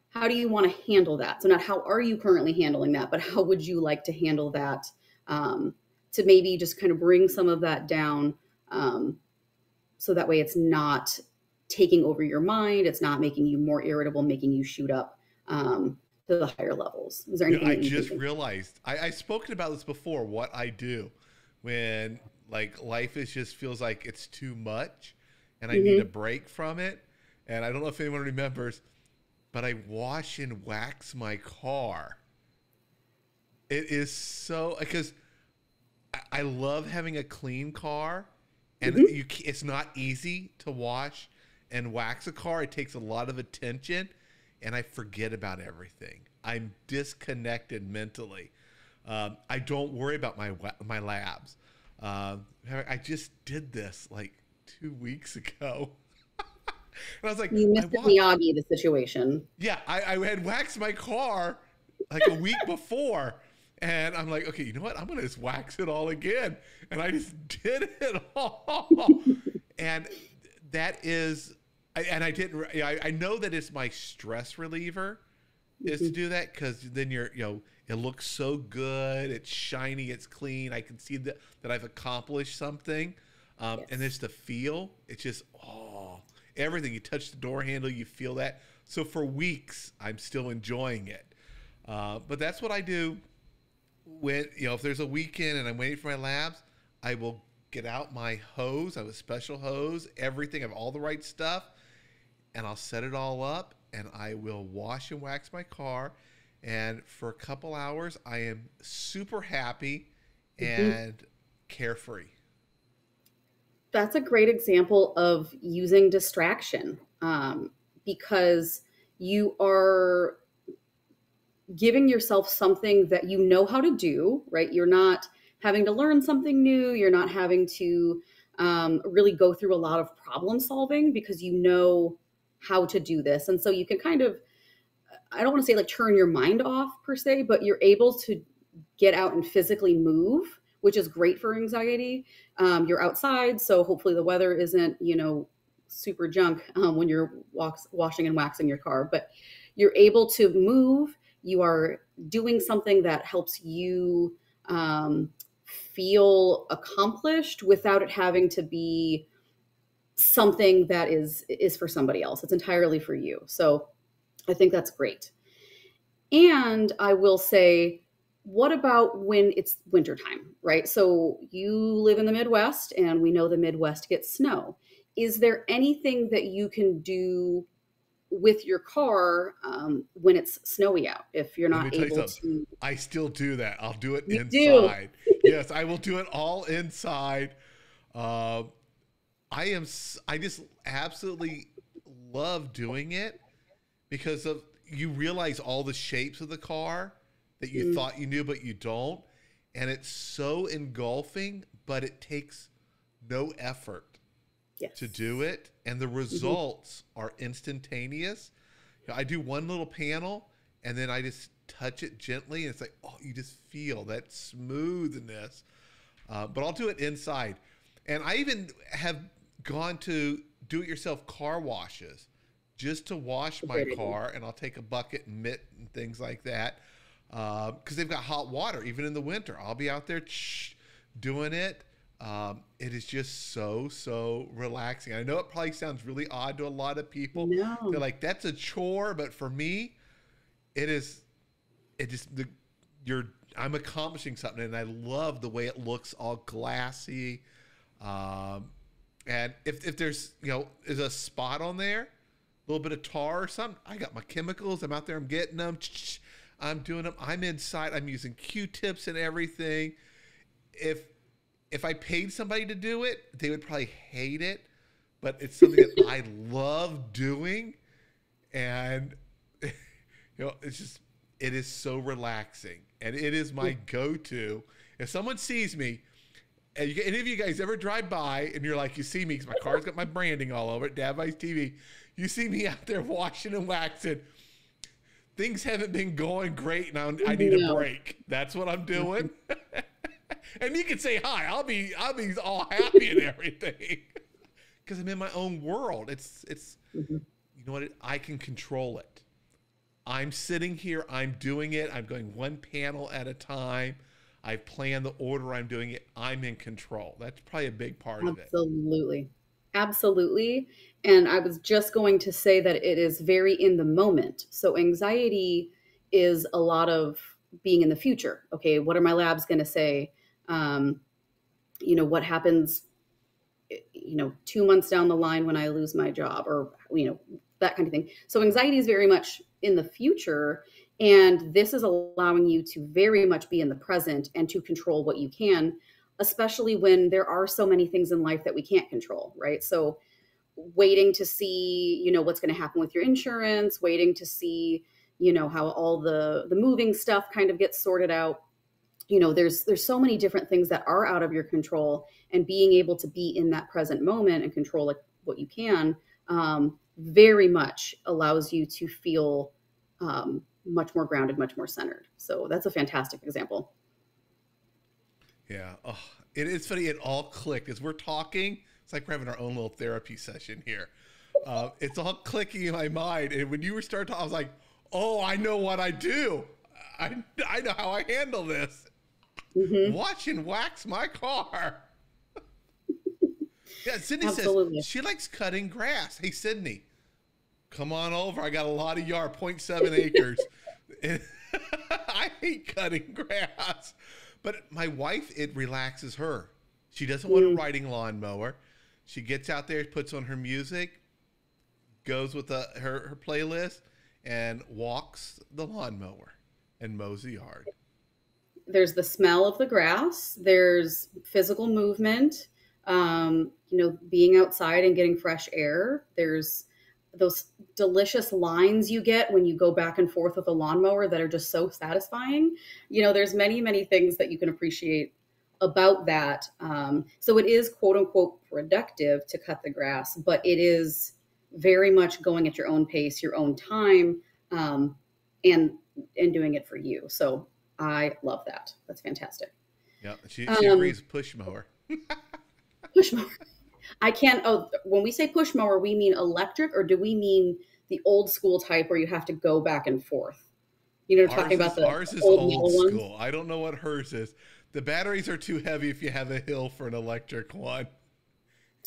how do you want to handle that? So not how are you currently handling that, but how would you like to handle that um, to maybe just kind of bring some of that down, um, so that way it's not taking over your mind, it's not making you more irritable, making you shoot up um, to the higher levels. Is there anything? You know, I just realized I, I've spoken about this before. What I do when like life is just feels like it's too much, and I mm-hmm. need a break from it. and I don't know if anyone remembers, but I wash and wax my car. It is so because I love having a clean car, and mm-hmm. you, it's not easy to wash and wax a car. It takes a lot of attention, and I forget about everything. I'm disconnected mentally. Um, I don't worry about my my labs. Um, I just did this like two weeks <laughs> ago. and I was like, you Mr. Miyagi the situation. Yeah, I, I had waxed my car like a week before. And I'm like, okay, you know what? I'm going to just wax it all again. And I just <laughs> did it all. and that is, and I didn't, I, I know that it's my stress reliever is to mm-hmm. do that because then you're, you know, it looks so good. It's shiny. It's clean. I can see that, that I've accomplished something. Um, yes. And it's the feel. It's just, oh, everything. You touch the door handle, you feel that. So for weeks, I'm still enjoying it. Uh, but that's what I do when, you know, if there's a weekend and I'm waiting for my labs, I will get out my hose. I have a special hose, everything. I have all the right stuff. And I'll set it all up and I will wash and wax my car. And for a couple hours, I am super happy mm-hmm. and mm-hmm. carefree that's a great example of using distraction um, because you are giving yourself something that you know how to do, right? You're not having to learn something new. You're not having to um, really go through a lot of problem solving because you know how to do this. And so you can kind of, I don't want to say like turn your mind off per se, but you're able to get out and physically move which is great for anxiety. Um, you're outside, so hopefully the weather isn't, you know, super junk um, when you're walks, washing and waxing your car, but you're able to move. You are doing something that helps you um, feel accomplished without it having to be something that is is for somebody else. It's entirely for you. So I think that's great. And I will say what about when it's wintertime, right? So you live in the Midwest and we know the Midwest gets snow. Is there anything that you can do with your car um, when it's snowy out if you're not able to? I still do that. I'll do it you inside. Do. yes, I will do it all inside. Uh, I am. I just absolutely love doing it because of you realize all the shapes of the car that you mm. thought you knew but you don't and it's so engulfing but it takes no effort yes. to do it and the mm-hmm. results mm-hmm. are instantaneous i do one little panel and then i just touch it gently and it's like oh you just feel that smoothness uh, but i'll do it inside and i even have gone to do it yourself car washes just to wash my car and i'll take a bucket and mitt and things like that because uh, they've got hot water even in the winter. I'll be out there doing it. Um, it is just so so relaxing. I know it probably sounds really odd to a lot of people. No. They're like, "That's a chore," but for me, it is. It just the you're. I'm accomplishing something, and I love the way it looks, all glassy. Um, and if if there's you know is a spot on there, a little bit of tar or something, I got my chemicals. I'm out there. I'm getting them. I'm doing them. I'm inside. I'm using Q-tips and everything. If if I paid somebody to do it, they would probably hate it. But it's something that I <laughs> love doing, and <laughs> you know, it's just it is so relaxing, and it is my go-to. If someone sees me, and you, any of you guys ever drive by and you're like, you see me because my car's got my branding all over it, Dadvice TV. You see me out there washing and waxing things haven't been going great and I, I need a break. That's what I'm doing. <laughs> and you can say hi. I'll be I'll be all happy and everything <laughs> because I'm in my own world. It's it's mm-hmm. you know what? I can control it. I'm sitting here. I'm doing it. I'm going one panel at a time. I plan the order I'm doing it. I'm in control. That's probably a big part Absolutely. of it. Absolutely. Absolutely. And I was just going to say that it is very in the moment. So anxiety is a lot of being in the future. Okay, what are my labs going to say? Um, you know, what happens you know, two months down the line when I lose my job or, you know, that kind of thing. So anxiety is very much in the future. And this is allowing you to very much be in the present and to control what you can, especially when there are so many things in life that we can't control, right? So waiting to see, you know, what's going to happen with your insurance, waiting to see, you know, how all the the moving stuff kind of gets sorted out. You know, there's there's so many different things that are out of your control and being able to be in that present moment and control like what you can um, very much allows you to feel um, much more grounded, much more centered. So that's a fantastic example. Yeah. Oh, it is funny. It all clicked as we're talking. It's like we're having our own little therapy session here. Uh, it's all clicking in my mind. And when you were starting to, I was like, oh, I know what I do. I, I know how I handle this. Mm-hmm. Watch and wax my car. <laughs> yeah, Sydney Absolutely. says she likes cutting grass. Hey, Sydney, come on over. I got a lot of yard, 0.7 acres. <laughs> I hate cutting <laughs> grass. But my wife, it relaxes her. She doesn't want a mm. riding lawnmower. She gets out there, puts on her music, goes with the, her, her playlist, and walks the lawnmower and mows the yard. There's the smell of the grass. There's physical movement. Um, you know, being outside and getting fresh air. There's those delicious lines you get when you go back and forth with a lawnmower that are just so satisfying. You know, there's many, many things that you can appreciate about that. Um, so it is quote unquote productive to cut the grass, but it is very much going at your own pace, your own time, um, and and doing it for you. So I love that. That's fantastic. Yeah, she, she um, agrees. Push mower. <laughs> push mower. I can't. Oh, when we say push mower, we mean electric, or do we mean the old school type where you have to go back and forth? You know, talking is, about the ours is old, old school. Ones? I don't know what hers is. The batteries are too heavy if you have a hill for an electric one.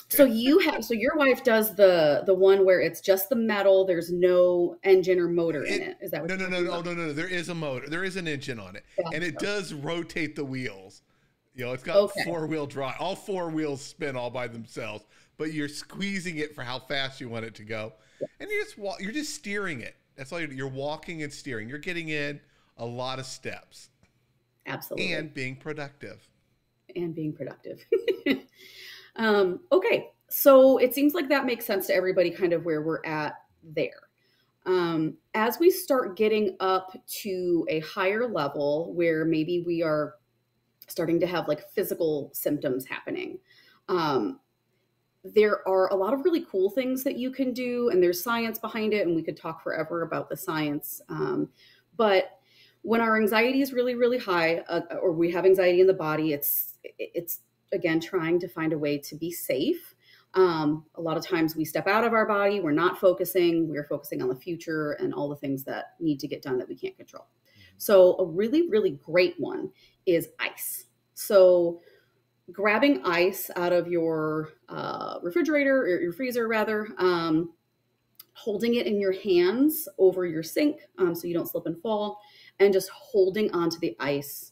So you have so your wife does the the one where it's just the metal. There's no engine or motor it, in it. Is that what no no no no no no no? There is a motor. There is an engine on it, and it does rotate the wheels. You know, it's got okay. four wheel drive. All four wheels spin all by themselves, but you're squeezing it for how fast you want it to go, and you're just wa- you're just steering it. That's all you're, you're walking and steering. You're getting in a lot of steps. Absolutely. And being productive. And being productive. <laughs> um, okay, so it seems like that makes sense to everybody, kind of where we're at there. Um, as we start getting up to a higher level where maybe we are starting to have like physical symptoms happening. Um, there are a lot of really cool things that you can do, and there's science behind it, and we could talk forever about the science. Um, but when our anxiety is really, really high, uh, or we have anxiety in the body, it's it's again trying to find a way to be safe. Um, a lot of times we step out of our body, we're not focusing, we're focusing on the future and all the things that need to get done that we can't control. So, a really, really great one is ice. So, grabbing ice out of your uh, refrigerator or your freezer, rather, um, holding it in your hands over your sink um, so you don't slip and fall, and just holding onto the ice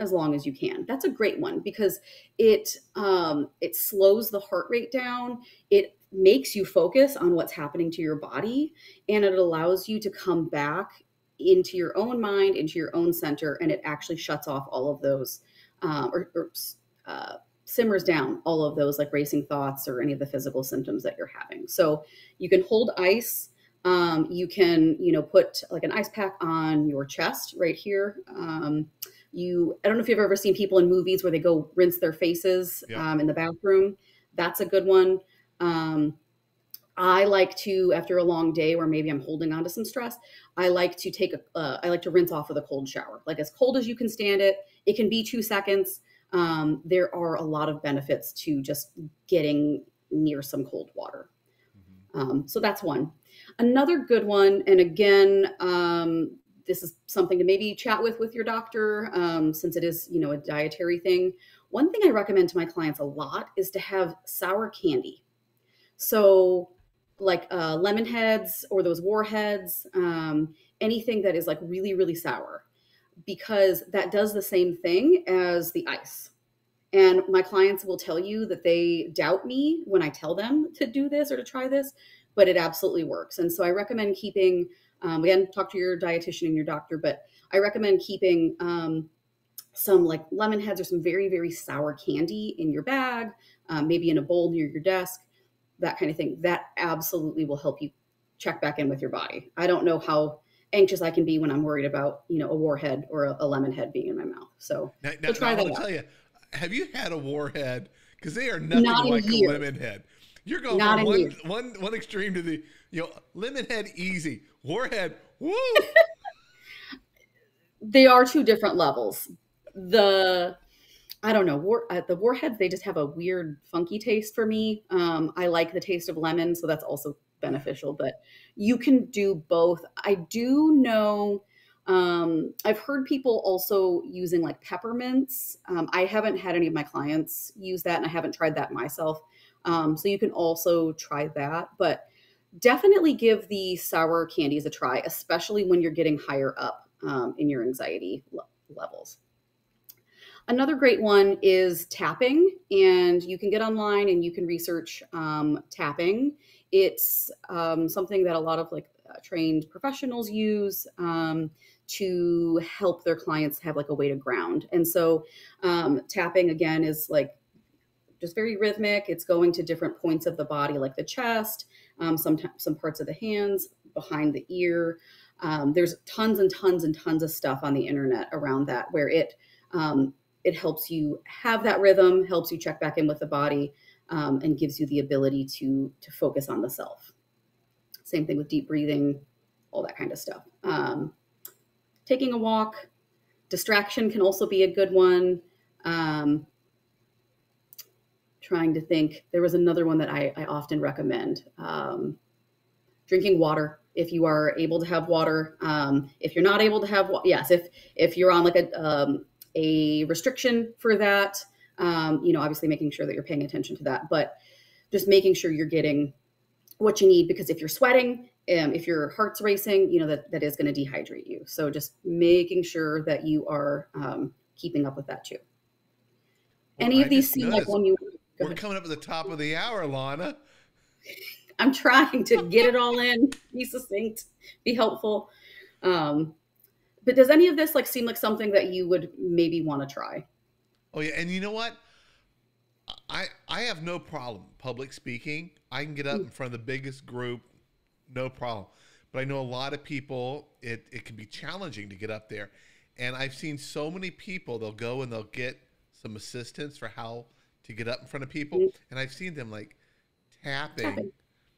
as long as you can. That's a great one because it um, it slows the heart rate down. It makes you focus on what's happening to your body, and it allows you to come back into your own mind, into your own center, and it actually shuts off all of those uh, or, or uh, simmers down all of those like racing thoughts or any of the physical symptoms that you're having. So you can hold ice. Um, you can, you know, put like an ice pack on your chest right here. Um, you, I don't know if you've ever seen people in movies where they go rinse their faces yeah. um, in the bathroom. That's a good one. Um, I like to, after a long day where maybe I'm holding on to some stress, I like to take a, uh, I like to rinse off with a cold shower, like as cold as you can stand it. It can be two seconds. Um, there are a lot of benefits to just getting near some cold water. Mm-hmm. Um, so that's one. Another good one, and again, um, this is something to maybe chat with with your doctor um, since it is, you know, a dietary thing. One thing I recommend to my clients a lot is to have sour candy. So like uh, lemon heads or those warheads, um, anything that is like really, really sour, because that does the same thing as the ice. And my clients will tell you that they doubt me when I tell them to do this or to try this, but it absolutely works. And so I recommend keeping, um, again, talk to your dietitian and your doctor, but I recommend keeping um, some like lemon heads or some very, very sour candy in your bag, um, maybe in a bowl near your desk, that kind of thing. That absolutely will help you check back in with your body. I don't know how anxious I can be when I'm worried about, you know, a warhead or a, a lemon head being in my mouth. So, now, now, try now that. I'll tell you, have you had a warhead? Because they are nothing Not like a, a lemon head. You're going Not from one, one, one extreme to the, you know, lemon head easy, warhead, woo. <laughs> they are two different levels. The I don't know. War, uh, the warheads they just have a weird, funky taste for me. Um, I like the taste of lemon, so that's also beneficial. But you can do both. I do know. Um, I've heard people also using like peppermints. Um, I haven't had any of my clients use that, and I haven't tried that myself. Um, so you can also try that, but definitely give the sour candies a try, especially when you're getting higher up um, in your anxiety levels. Another great one is tapping, and you can get online and you can research um, tapping. It's um, something that a lot of like uh, trained professionals use um, to help their clients have like a way to ground. And so um, tapping again is like just very rhythmic. It's going to different points of the body, like the chest, um, some some parts of the hands, behind the ear. Um, there's tons and tons and tons of stuff on the internet around that where it um, it helps you have that rhythm, helps you check back in with the body, um, and gives you the ability to to focus on the self. Same thing with deep breathing, all that kind of stuff. Um, taking a walk, distraction can also be a good one. Um, trying to think, there was another one that I, I often recommend. Um, drinking water if you are able to have water. Um, if you're not able to have, yes, if if you're on like a um, a restriction for that. Um, you know, obviously making sure that you're paying attention to that, but just making sure you're getting what you need because if you're sweating, um, if your heart's racing, you know that that is going to dehydrate you. So just making sure that you are um, keeping up with that too. Well, Any I of these seem like one you. We're ahead. coming up at the top of the hour, Lana. I'm trying to get it all in, be succinct, be helpful. Um, but does any of this like seem like something that you would maybe want to try? Oh yeah, and you know what? I I have no problem public speaking. I can get up in front of the biggest group, no problem. But I know a lot of people it it can be challenging to get up there. And I've seen so many people they'll go and they'll get some assistance for how to get up in front of people, mm-hmm. and I've seen them like tapping, tapping.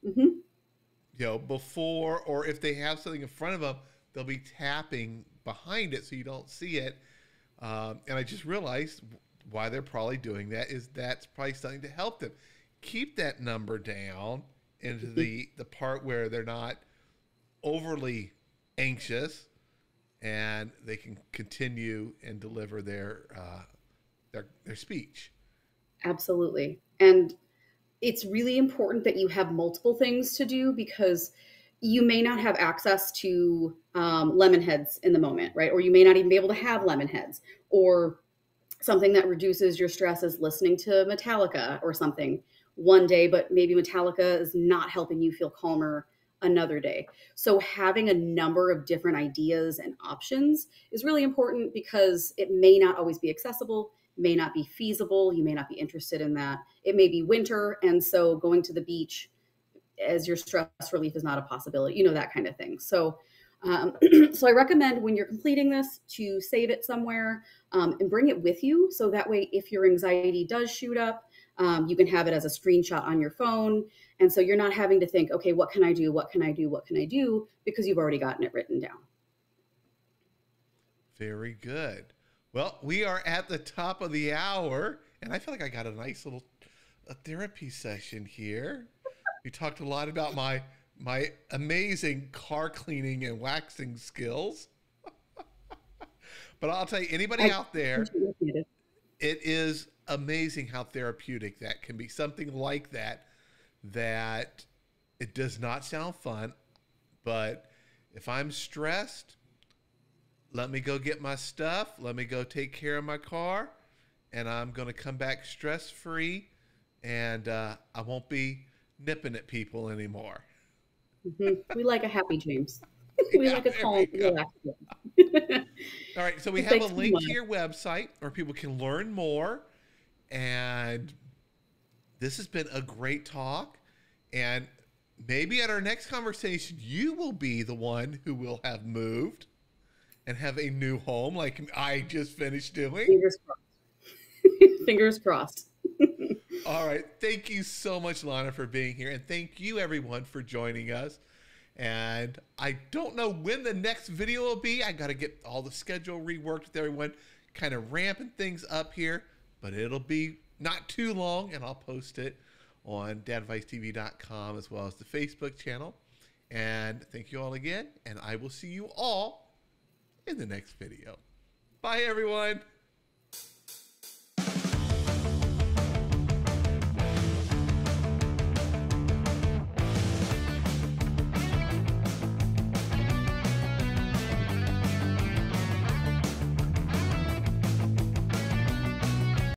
Mm-hmm. you know, before or if they have something in front of them, they'll be tapping behind it so you don't see it. Um, and I just realized why they're probably doing that is that's probably something to help them keep that number down into the the part where they're not overly anxious and they can continue and deliver their uh, their their speech. Absolutely, and it's really important that you have multiple things to do because you may not have access to um, lemon heads in the moment, right? Or you may not even be able to have lemon heads. Or something that reduces your stress is listening to Metallica or something one day, but maybe Metallica is not helping you feel calmer another day. So having a number of different ideas and options is really important because it may not always be accessible, may not be feasible, you may not be interested in that. It may be winter and so going to the beach as your stress relief is not a possibility, you know, that kind of thing. So, um, <clears throat> so I recommend when you're completing this to save it somewhere um, and bring it with you. So that way, if your anxiety does shoot up, um, you can have it as a screenshot on your phone. And so you're not having to think, okay, what can I do? What can I do? What can I do? Because you've already gotten it written down. Very good. Well, we are at the top of the hour, and I feel like I got a nice little a therapy session here. We talked a lot about my my amazing car cleaning and waxing skills. <laughs> but I'll tell you, anybody I out there, it is amazing how therapeutic that can be. Something like that, that it does not sound fun, but if I'm stressed, let me go get my stuff. Let me go take care of my car, and I'm going to come back stress free, and uh, I won't be nipping at people anymore. Mm-hmm. We like a happy James. <laughs> we yeah, like a calm, relaxed. <laughs> All right, so we have a link to your website where people can learn more, and this has been a great talk. And maybe at our next conversation, you will be the one who will have moved and have a new home like I just finished doing. Fingers crossed. <laughs> Fingers crossed. <laughs> All right. Thank you so much, Lana, for being here. And thank you, everyone, for joining us. And I don't know when the next video will be. I got to get all the schedule reworked with everyone, kind of ramping things up here. But it'll be not too long, and I'll post it on dadvicetv.com as well as the Facebook channel. And thank you all again, and I will see you all in the next video. Bye, everyone.